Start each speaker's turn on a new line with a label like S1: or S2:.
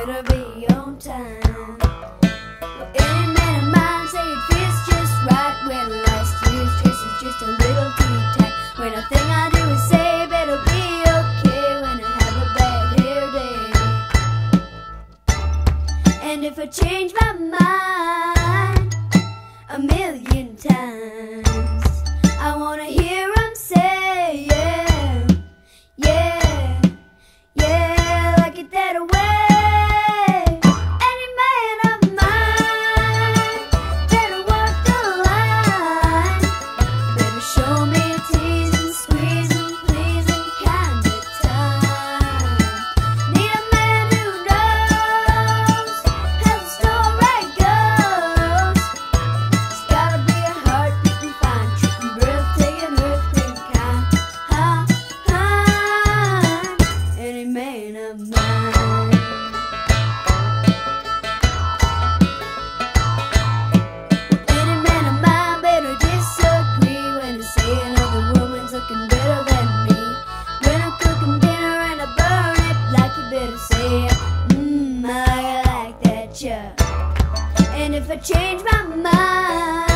S1: be on time. Any man of mine say it feels just right when last year's is just a little too tight. When I do is say better be okay when I have a bad hair day. And if I change my mind a million times, I wanna picture. And if I change my mind.